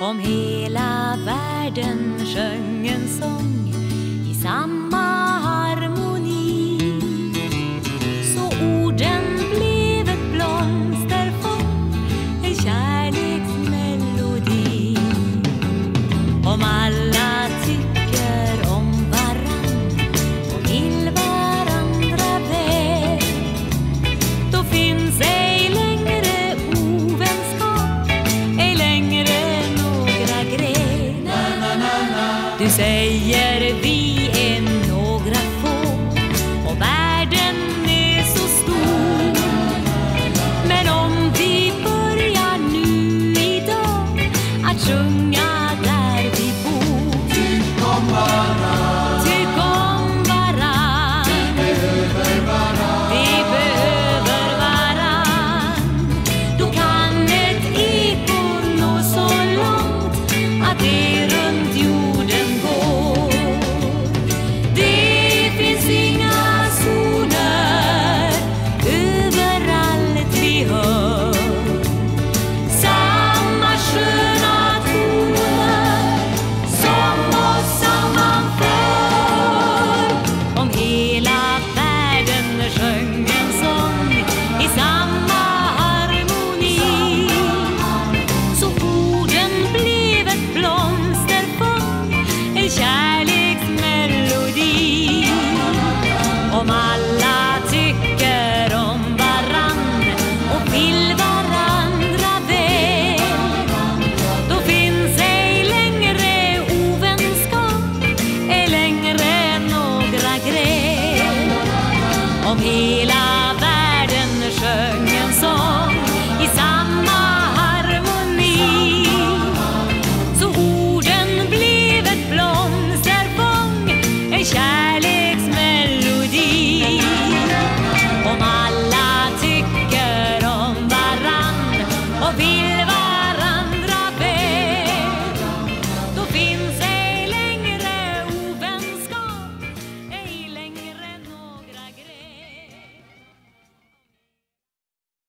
Om hela världen sjöng en Nu säger vi är några få och världen är så stor. Men om vi börjar nu idag att sjunga feel